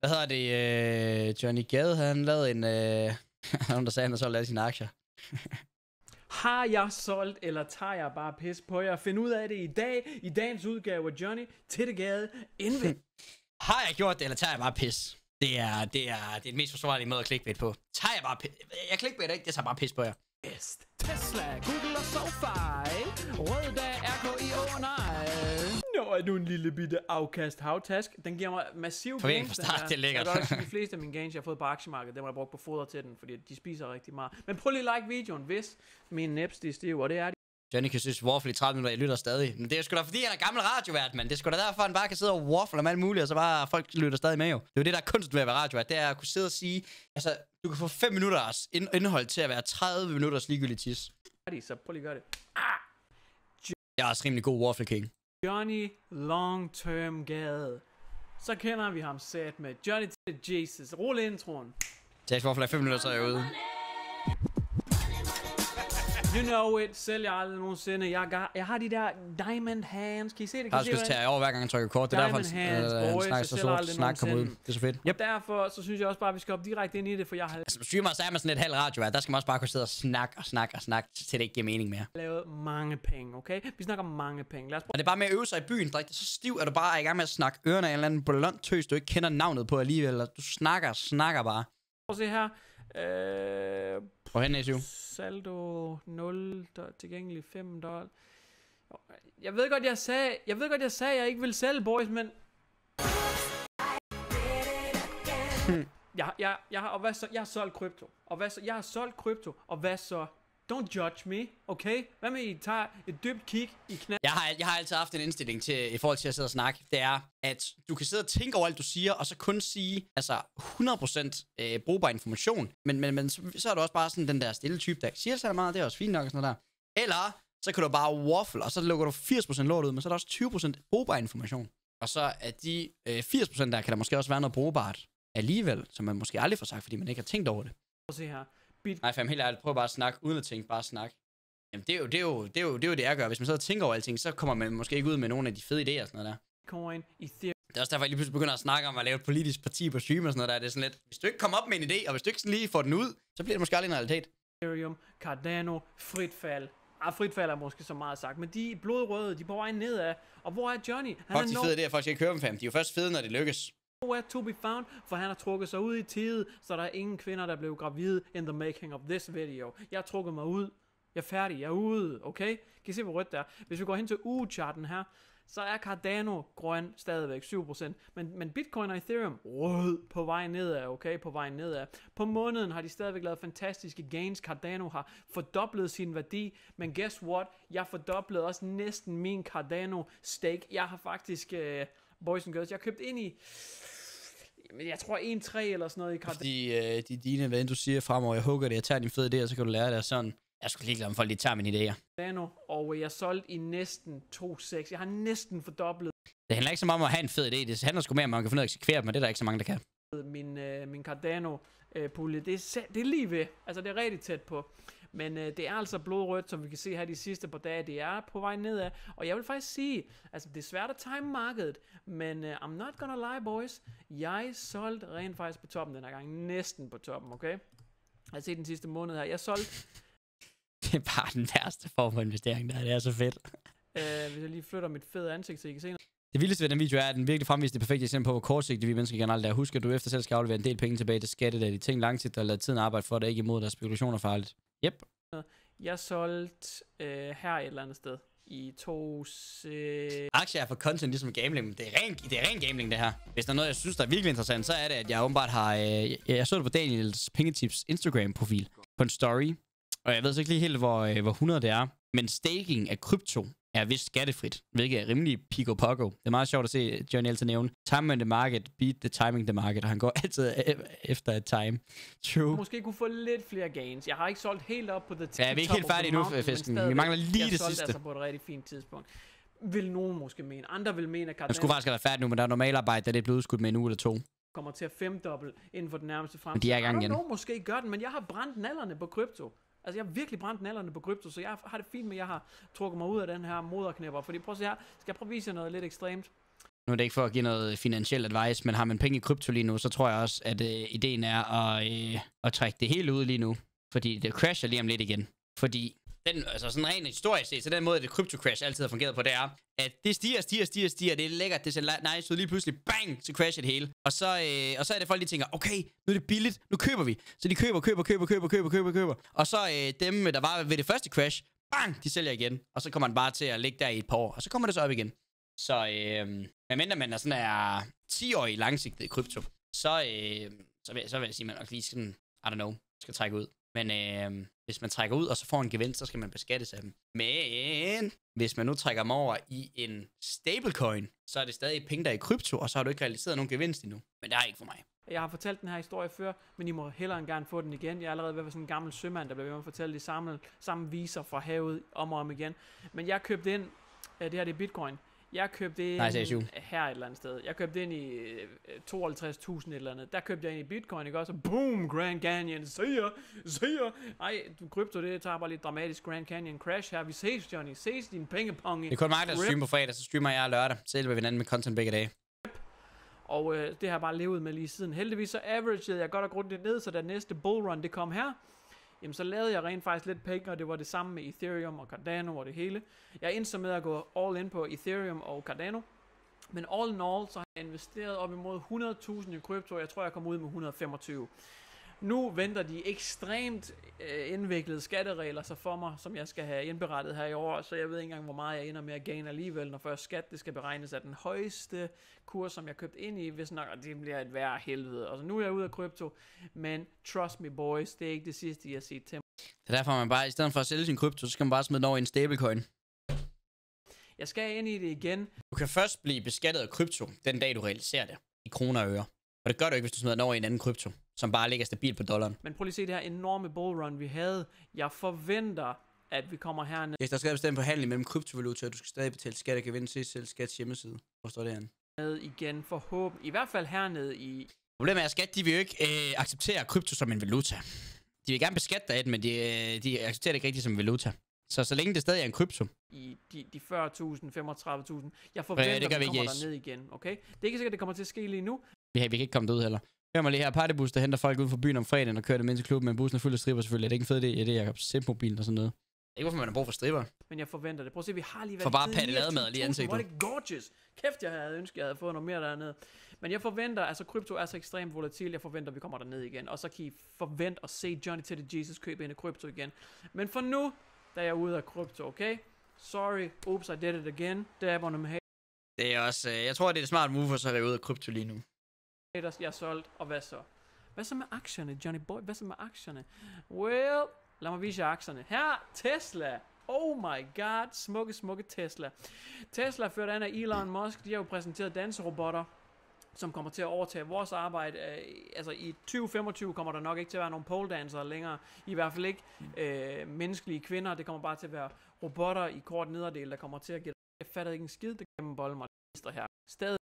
Hvad hedder det? Øh, Johnny Gade, han lavede en... Øh, nogen, der sagde, han havde solgt alle sine aktier. Har jeg solgt, eller tager jeg bare pis på jer? Find ud af det i dag, i dagens udgave af Johnny Tittegade indvind. Har jeg gjort det, eller tager jeg bare pis? Det er, det er, det er den mest forsvarlige måde at clickbait på. Tager jeg bare pis? Jeg clickbait ikke, jeg tager bare pis på jer. Best. Tesla, Google og SoFi. Rød dag, RKI, oh, nej. Nå, er nu en lille bitte afkast havtask. Den giver mig massiv Forventning gains, den start, det er lækkert. Jeg også de fleste af mine gains, jeg har fået på aktiemarkedet, dem har jeg brugt på foder til den, fordi de spiser rigtig meget. Men prøv lige at like videoen, hvis mine nips de og det er de. Johnny kan synes, waffle i 30 minutter, jeg lytter stadig. Men det er sgu da fordi, han er gammel radiovært, mand. Det er sgu da derfor, han bare kan sidde og waffle om alt muligt, og så bare folk lytter stadig med jo. Det er jo det, der er kunst ved at være radiovært. Det er at kunne sidde og sige, altså, du kan få 5 minutters ind- indhold til at være 30 minutters ligegyldig tis. Så prøv lige at gøre det. Jeg er også rimelig god waffle king. Johnny Long Term Gade. Så kender vi ham sat med Johnny til Jesus. Rul introen. Tags waffle er 5 minutter, så er jeg ude. You know it. Sælger aldrig nogensinde. Jeg, har, jeg har de der diamond hands. Kan I se det? Jeg Kan har lyst til at over hver gang, han trykker kort. Det er derfor, Diamond han, hands, øh, boys, snakker jeg så sort. Snak kommer ud. Det er så fedt. Yep. Derfor så synes jeg også bare, at vi skal hoppe direkte ind i det, for jeg har Altså, streamer, så er man sådan et halvt radiovært. Der skal man også bare kunne sidde og snakke og snakke og snakke, til det ikke giver mening mere. lavet mange penge, okay? Vi snakker mange penge. Lad os prøve. Og det er bare med at øve sig i byen, drik. Det er så stiv, at du bare er i gang med at snakke ørerne af en eller anden blond tøs, du ikke kender navnet på alligevel. Du snakker og snakker bare. at se her. Øh, Hvor hen, SU? saldo 0, der er tilgængelig 5 dollar. Jeg ved godt, jeg sagde, jeg ved godt, jeg sagde, at jeg ikke vil sælge, boys, men... jeg, jeg, jeg, har, og hvad så? Jeg har solgt krypto. Og hvad så? Jeg har solgt krypto. Og hvad så? Don't judge me, okay? Hvad med, I tager et dybt kig i knæ? Jeg har, jeg har altid haft en indstilling til, i forhold til at sidde og snakke. Det er, at du kan sidde og tænke over alt, du siger, og så kun sige, altså 100% øh, brugbar information. Men, men, men så, så er du også bare sådan den der stille type, der siger så meget, det er også fint nok og sådan noget der. Eller, så kan du bare waffle, og så lukker du 80% lort ud, men så er der også 20% brugbar information. Og så er de øh, 80% der, kan der måske også være noget brugbart alligevel, som man måske aldrig får sagt, fordi man ikke har tænkt over det. Prøv at se her. Nej, fam, helt ærligt, prøv bare at snakke, uden at tænke, bare snak. Jamen, det er, jo, det, er jo, det, er jo, det er jo det, jeg gør. Hvis man sidder og tænker over alting, så kommer man måske ikke ud med nogle af de fede idéer og sådan noget der. Bitcoin, Ethereum, Det er også derfor, jeg lige pludselig begynder at snakke om at lave et politisk parti på stream og sådan noget der. Det er sådan lidt, hvis du ikke kommer op med en idé, og hvis du ikke sådan lige får den ud, så bliver det måske aldrig en realitet. Ethereum, Cardano, frit fald. Ah, frit fald er måske så meget sagt, men de er blodrøde, de er på vej nedad. Og hvor er Johnny? Han Folk, de er fede idéer, folk skal ikke høre dem, fam. De er jo først fede, når det lykkes er to be found, for han har trukket sig ud i tide, så der er ingen kvinder, der blev gravide in the making of this video. Jeg har trukket mig ud. Jeg er færdig. Jeg er ude, okay? Kan I se, hvor rødt det er? Hvis vi går hen til ugecharten her, så er Cardano grøn stadigvæk 7%, men, men Bitcoin og Ethereum rød på vej nedad, okay, på vej nedad. På måneden har de stadigvæk lavet fantastiske gains. Cardano har fordoblet sin værdi, men guess what? Jeg fordoblede også næsten min Cardano stake. Jeg har faktisk, Øh, boys and girls, jeg har købt ind i, jeg tror 1-3 eller sådan noget i Cardano. Fordi øh, de dine, hvad end du siger fremover, jeg hugger det, jeg tager din fede idéer, så kan du lære det sådan. Jeg skulle ligeglad om folk, de tager mine idéer. Cardano, og jeg solgte i næsten 2,6. Jeg har næsten fordoblet Det handler ikke så meget om at have en fed idé. Det handler sgu mere om, at man kan finde ud af at eksekvere dem, og det er der ikke så mange, der kan. min, øh, min Cardano øh. Det er, det er lige ved. Altså, det er rigtig tæt på. Men øh, det er altså blodrødt, som vi kan se her de sidste par dage. Det er på vej nedad. Og jeg vil faktisk sige, altså det er svært at time markedet, men øh, I'm not gonna lie, boys. Jeg solgte rent faktisk på toppen den her gang. Næsten på toppen, okay? Jeg har set den sidste måned her. Jeg solgte, Det er bare den værste form for investering, der Det er så fedt. øh, hvis jeg lige flytter mit fede ansigt, så I kan se. Det vildeste ved den video er, at den virkelig fremviser det perfekte eksempel på, hvor kortsigtet vi mennesker generelt er. Husk, at du efter selv skal aflevere en del penge tilbage til skatte, da de ting langsigtet og lade tiden arbejde for dig, ikke imod deres spekulationer farligt. Yep. Jeg solgte øh, her et eller andet sted i to... Se- Aktier er for content ligesom gambling, men det er ren, det er ren gambling, det her. Hvis der er noget, jeg synes, der er virkelig interessant, så er det, at jeg åbenbart har... Øh, jeg, jeg så det på Daniels Pengetips Instagram-profil på en story. Og jeg ved så ikke lige helt, hvor, øh, hvor 100 det er. Men staking af krypto er vist skattefrit, hvilket er rimelig pico poco. Det er meget sjovt at se Johnny altid nævne. Time in the market, beat the timing the market. Og han går altid efter et time. True. måske kunne få lidt flere gains. Jeg har ikke solgt helt op på the Ja, vi er ikke helt færdige nu, fisken. Vi mangler lige jeg det solgte sidste. altså på et rigtig fint tidspunkt. Vil nogen måske mene. Andre vil mene, at Han skulle Cardano faktisk have været færdig nu, men der er normalarbejde, der er lidt blevet udskudt med en uge eller to. kommer til at femdoble inden for den nærmeste fremtid. Men de er i gang igen. know, måske gør den, men jeg har brændt nallerne på krypto. Altså, jeg har virkelig brændt nallerne på krypto, så jeg har det fint med, at jeg har trukket mig ud af den her moderknæpper. Fordi prøv at se her, skal jeg prøve at vise jer noget lidt ekstremt? nu er det ikke for at give noget finansiel advice, men har man penge i krypto lige nu, så tror jeg også, at øh, ideen er at, øh, at trække det hele ud lige nu. Fordi det crasher lige om lidt igen. Fordi den, altså sådan rent historisk set, så den måde, det crypto crash altid har fungeret på, det er, at det stiger, stiger, stiger, stiger, det er lækkert, det ser nice ud, lige pludselig, bang, så crasher det hele. Og så, øh, og så er det folk, de tænker, okay, nu er det billigt, nu køber vi. Så de køber, køber, køber, køber, køber, køber, køber. Og så øh, dem, der var ved det første crash, bang, de sælger igen. Og så kommer man bare til at ligge der i et par år, og så kommer det så op igen. Så øh, medmindre man er sådan er 10-årig langsigtet i krypto, så, øh, så, vil, så vil jeg sige, at man nok lige sådan, I don't know, skal trække ud. Men øh, hvis man trækker ud, og så får en gevinst, så skal man beskattes af dem. Men hvis man nu trækker dem over i en stablecoin, så er det stadig penge, der er i krypto, og så har du ikke realiseret nogen gevinst endnu. Men det er ikke for mig. Jeg har fortalt den her historie før, men I må hellere end gerne få den igen. Jeg er allerede ved at være sådan en gammel sømand, der bliver ved med at fortælle de samme, samme viser fra havet om og om igen. Men jeg købte ind, øh, det her det er bitcoin, jeg købte ind nice, her et eller andet sted. Jeg købte ind i 52.000 et eller andet. Der købte jeg ind i bitcoin, ikke også? Boom, Grand Canyon, siger, siger. Ej, du krypto, det tager bare lidt dramatisk Grand Canyon crash her. Vi ses, Johnny. Ses din pengepong. Det er kun mig, der streamer på fredag, så streamer jeg lørdag. Så hjælper vi hinanden med content begge dage. Og øh, det har jeg bare levet med lige siden. Heldigvis så averagede jeg godt og grundigt ned, så da næste bullrun det kom her, jamen så lavede jeg rent faktisk lidt penge, og det var det samme med Ethereum og Cardano og det hele. Jeg endte med at gå all in på Ethereum og Cardano. Men all in all, så har jeg investeret op imod 100.000 i krypto, jeg tror jeg kom ud med 125. Nu venter de ekstremt øh, indviklede skatteregler så for mig, som jeg skal have indberettet her i år, så jeg ved ikke engang, hvor meget jeg ender med at gain alligevel, når først skat det skal beregnes af den højeste kurs, som jeg købte ind i, hvis nok, det bliver et værre helvede. Altså nu er jeg ude af krypto, men trust me boys, det er ikke det sidste, jeg siger til mig. Det er derfor, man bare, i stedet for at sælge sin krypto, så skal man bare smide den over i en stablecoin. Jeg skal ind i det igen. Du kan først blive beskattet af krypto, den dag du realiserer det, i kroner og øre. Og det gør du ikke, hvis du smider den over i en anden krypto som bare ligger stabilt på dollaren. Men prøv lige at se det her enorme bullrun, vi havde. Jeg forventer, at vi kommer herned. Hvis der skal bestemme på handel mellem kryptovaluta, og du skal stadig betale skat og gevinst til selv skats hjemmeside. Hvor står det her? Med igen forhåbentlig. I hvert fald hernede i... Problemet er, at skat de vil jo ikke øh, acceptere krypto som en valuta. De vil gerne beskatte dig af det, men de, øh, de accepterer det ikke rigtigt som en valuta. Så så længe det stadig er en krypto. I de, de 40.000, 35.000. Jeg forventer, ja, det at vi kommer yes. ned igen, okay? Det er ikke sikkert, det kommer til at ske lige nu. Vi, har, vi kan ikke komme ud heller. Hør mig lige her, partybus, der henter folk ud fra byen om fredagen og kører dem ind til klubben, men bussen er fuld af striber selvfølgelig. Er det ikke en fed idé? Ja, det er Jacob Simpmobilen og sådan noget. Ikke hvorfor man har brug for striber. Men jeg forventer det. Prøv at se, vi har lige været For bare patte lavet med lige ansigtet. Hvor er det gorgeous. Kæft, jeg havde ønsket, at jeg havde fået noget mere dernede. Men jeg forventer, altså krypto er så ekstremt volatil, jeg forventer, at vi kommer derned igen. Og så kan I forvente at se Johnny til the Jesus købe ind i krypto igen. Men for nu, der er jeg ude af krypto, okay? Sorry, oops, I did it again. Det er, hvor Det er også, øh, jeg tror, det er et smart move for så at ud af krypto lige nu jeg er solgt, og hvad så? Hvad så med aktierne, Johnny Boy? Hvad så med aktierne? Well, lad mig vise jer aktierne. Her, Tesla. Oh my god, smukke, smukke Tesla. Tesla ført an af Elon Musk, de har jo præsenteret danserobotter, som kommer til at overtage vores arbejde. Øh, altså i 2025 kommer der nok ikke til at være nogen pole dancer længere. I hvert fald ikke øh, menneskelige kvinder. Det kommer bare til at være robotter i kort nederdel, der kommer til at give Jeg fatter ikke en skid, det kan man bolle mig her. Stadig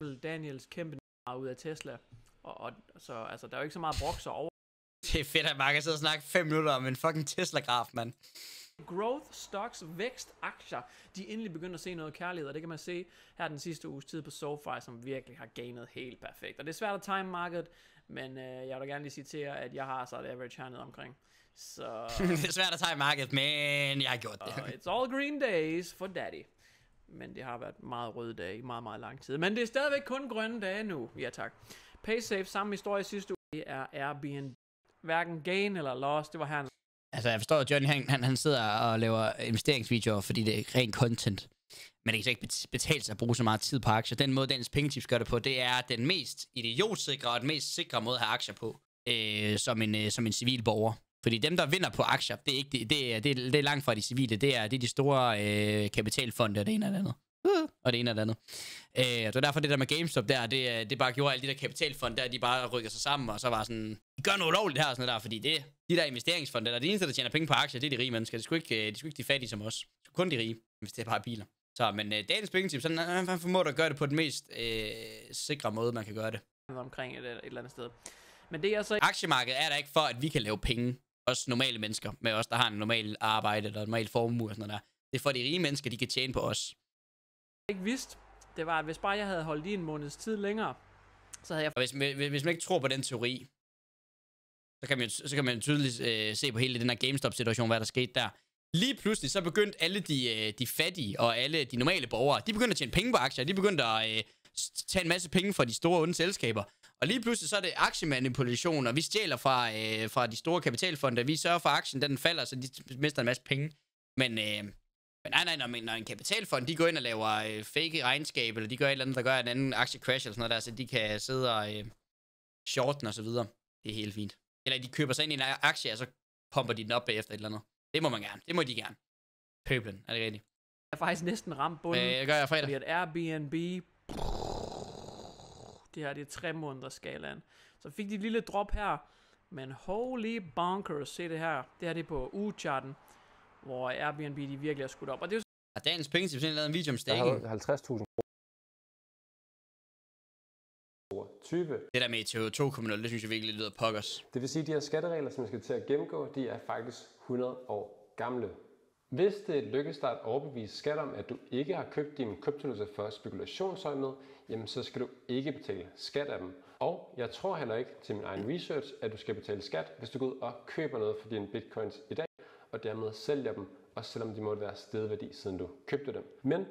Daniels kæmpe ud af Tesla. Og, og, så altså, der er jo ikke så meget brokser over. Det er fedt, at man kan sidde og snakke 5 minutter om en fucking Tesla-graf, mand. Growth stocks, vækst, aktier, de er endelig begyndt at se noget kærlighed, og det kan man se her den sidste uges tid på SoFi, som virkelig har gainet helt perfekt. Og det er svært at time market, men øh, jeg vil gerne lige sige til jer, at jeg har så et average hernede omkring. Så... det er svært at time market, men jeg har gjort det. Uh, it's all green days for daddy men det har været meget røde dage i meget, meget lang tid. Men det er stadigvæk kun grønne dage nu. Ja tak. PaySafe, samme historie sidste uge, det er Airbnb. Hverken gain eller loss, det var her. Altså jeg forstår, at Johnny han, han, han sidder og laver investeringsvideoer, fordi det er ren content. Men det kan ikke betale sig at bruge så meget tid på aktier. Den måde, Dennis pengetips gør det på, det er den mest idiotsikre og den mest sikre måde at have aktier på, øh, som, en, øh, som en civil borger. Fordi dem, der vinder på aktier, det er, ikke, det, det, er, det, er, det er langt fra de civile. Det er, det er de store øh, kapitalfonde, og det ene og det andet. Uh, og det ene og det andet. Øh, det er derfor, det der med GameStop der, det, det bare gjorde alle de der kapitalfonde der, de bare rykker sig sammen, og så var sådan, de gør noget ulovligt her og sådan der, fordi det, de der investeringsfonde, der er de eneste, der tjener penge på aktier, det er de rige mennesker. Det er sgu ikke, de, sgu ikke de fattige som os. Det er kun de rige, hvis det er bare biler. Så, men øh, dagens pengetip, så han, han formår at gøre det på den mest øh, sikre måde, man kan gøre det. Omkring et, et eller andet sted. Men det er så... Aktiemarkedet er der ikke for, at vi kan lave penge også normale mennesker, med os, der har en normal arbejde, eller en normal formue og sådan noget der. Det er for de rige mennesker, de kan tjene på os. Jeg ikke vidst, det var, at hvis bare jeg havde holdt i en måneds tid længere, så havde jeg Og hvis, hvis, hvis man ikke tror på den teori, så kan man, så kan man tydeligt øh, se på hele den her GameStop-situation, hvad der skete der. Lige pludselig, så begyndte alle de, øh, de fattige og alle de normale borgere, de begyndte at tjene penge på aktier. De begyndte at øh, tage en masse penge fra de store onde selskaber. Og lige pludselig, så er det aktiemanipulation, og vi stjæler fra, øh, fra de store kapitalfonde. Vi sørger for, at aktien den falder, så de mister en masse penge. Men, øh, men nej, nej, når, når en kapitalfond, de går ind og laver øh, fake regnskab, eller de gør et eller andet, der gør, en anden aktie crasher, eller sådan noget der, så de kan sidde og øh, shorten og så videre. Det er helt fint. Eller de køber sig ind i en aktie, og så pumper de den op bagefter et eller andet. Det må man gerne. Det må de gerne. Pøblen, er det rigtigt? jeg faktisk næsten ramt bunden. Øh, det gør jeg fredag. Fordi at Airbnb, det her det er tre måneder skalaen. Så fik de et lille drop her, men holy bonkers, se det her. Det her det er på uge-charten, hvor Airbnb de virkelig har skudt op. Og det er jo Har dagens penge til lavet en video om Jeg staking? havde 50.000 kroner. 20. Det der med ETH 2.0, det synes jeg virkelig lyder pokkers. Det vil sige, at de her skatteregler, som vi skal til at gennemgå, de er faktisk 100 år gamle. Hvis det lykkes dig at overbevise skat om, at du ikke har købt din kryptovaluta for spekulationsøjemed, jamen så skal du ikke betale skat af dem. Og jeg tror heller ikke til min egen research, at du skal betale skat, hvis du går ud og køber noget for dine bitcoins i dag, og dermed sælger dem, også selvom de måtte være stedværdi, siden du købte dem. Men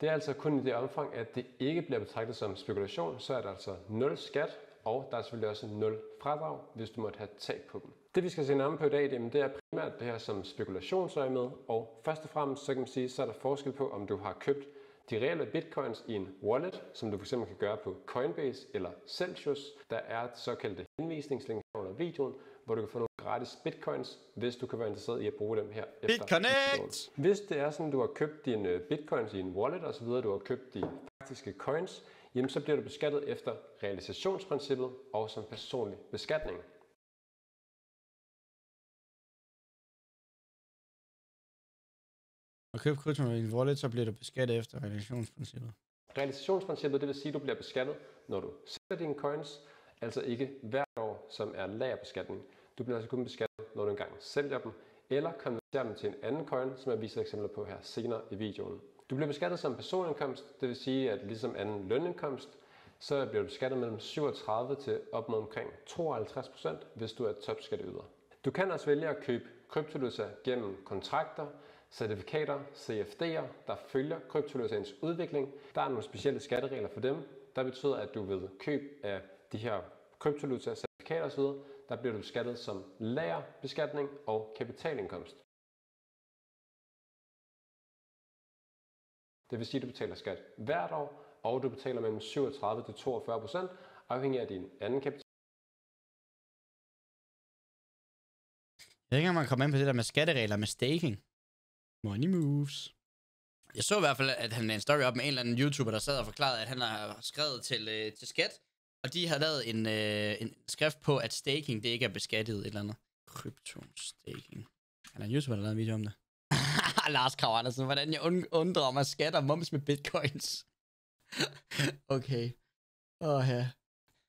det er altså kun i det omfang, at det ikke bliver betragtet som spekulation, så er der altså 0 skat, og der er selvfølgelig også 0 fradrag, hvis du måtte have tab på dem. Det vi skal se nærmere på i dag, det er primært det her som spekulationsøje med, og først og fremmest så kan man sige, så er der forskel på, om du har købt de reelle bitcoins i en wallet, som du fx kan gøre på Coinbase eller Celsius. Der er et såkaldte henvisningslink under videoen, hvor du kan få nogle gratis bitcoins, hvis du kan være interesseret i at bruge dem her efter BitConnect! Hvis det er sådan, du har købt dine øh, bitcoins i en wallet osv., du har købt de faktiske coins, jamen så bliver du beskattet efter realisationsprincippet og som personlig beskatning. Og køb krypto i en wallet, så bliver du beskattet efter realisationsprincippet. Realisationsprincippet, det vil sige, at du bliver beskattet, når du sælger dine coins, altså ikke hvert år, som er lagerbeskatning. Du bliver altså kun beskattet, når du engang sælger dem, eller konverterer dem til en anden coin, som jeg viser eksempler på her senere i videoen. Du bliver beskattet som personindkomst, det vil sige, at ligesom anden lønindkomst, så bliver du beskattet mellem 37 til op mod omkring 52 procent, hvis du er topskatteyder. Du kan også vælge at købe kryptovaluta gennem kontrakter, certifikater, CFD'er, der følger kryptovalutaens udvikling. Der er nogle specielle skatteregler for dem, der betyder, at du ved køb af de her kryptovaluta, certifikater osv., der bliver du beskattet som lagerbeskatning og kapitalindkomst. Det vil sige, at du betaler skat hvert år, og du betaler mellem 37 til 42 procent, afhængig af din anden kapital. Jeg ved ikke, om man kommer ind på det der med skatteregler med staking. Money moves. Jeg så i hvert fald, at han lagde en story op med en eller anden YouTuber, der sad og forklarede, at han har skrevet til, øh, til skat, og de har lavet en, øh, en skrift på, at staking, det ikke er beskattet et eller andet. Krypto staking. Han er en YouTuber, der lavede en video om det. Lars Krav Andersen, hvordan jeg und- undrer mig skat og moms med bitcoins. okay. Åh, oh, ja.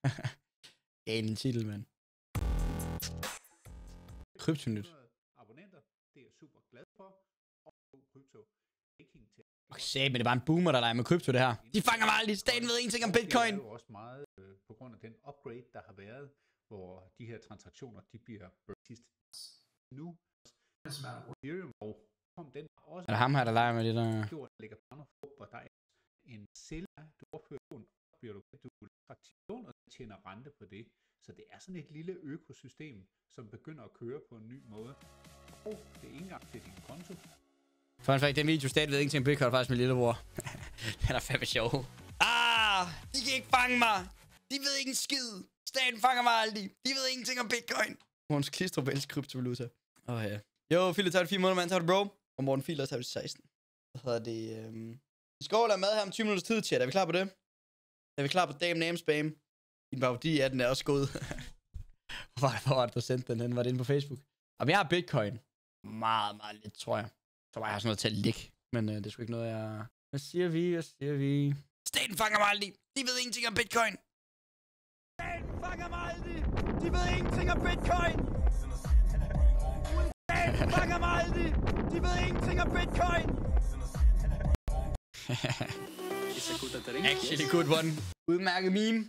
En titel, mand. Kryptonyt. abonnenter. Det er jeg super glad for. Og god krypto. Staking til Og sagde, men det er bare en boomer, der leger med krypto, det her. De fanger mig aldrig. Staten ved ingenting om bitcoin. Det er jo også meget øh, på grund af den upgrade, der har været, hvor de her transaktioner, de bliver sidst. Nu Ethereum og kom den også Er det ham her, der leger med det der? lægger brænder på, hvor der er en sælger, du overfører lån, bliver du, du lån, og tjener rente på det. Så det er sådan et lille økosystem, som begynder at køre på en ny måde. Og det er ikke engang til din konto, Fun fact, den video stadig ved ingenting om bitcoin, er faktisk min lillebror. den er fandme sjov. Ah, de kan ikke fange mig. De ved ikke en skid. Staten fanger mig aldrig. De ved ingenting om bitcoin. Morgens Klistrup elsker kryptovaluta. Åh oh, ja. Jo, Philip tager det 4 måneder, mand. Tager det bro. Og Morten Filer tager det 16. Hvad hedder det? Øhm... Vi skal overlade mad her om 20 minutters tid, chat. Er vi klar på det? Er vi klar på Dame Name Spam? Din parodi af den er også gået. Hvor var det, du sendte den hen? Var det inde på Facebook? Og jeg har bitcoin. Meget, meget lidt, tror jeg. Så var jeg har sådan noget til at ligge. Men øh, det er sgu ikke noget, jeg... Hvad siger vi? Hvad siger vi? Staten fanger mig aldrig. De ved ingenting om bitcoin. Staten fanger mig aldrig. De ved ingenting om bitcoin. Staten fanger mig aldrig. De ved ingenting om bitcoin. Actually good one. Udmærket meme.